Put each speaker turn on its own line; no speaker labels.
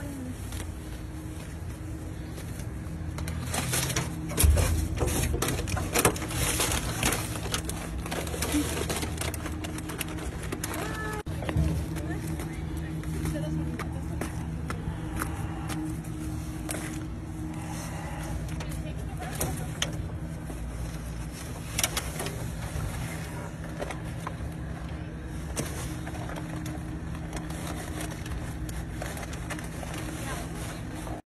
down.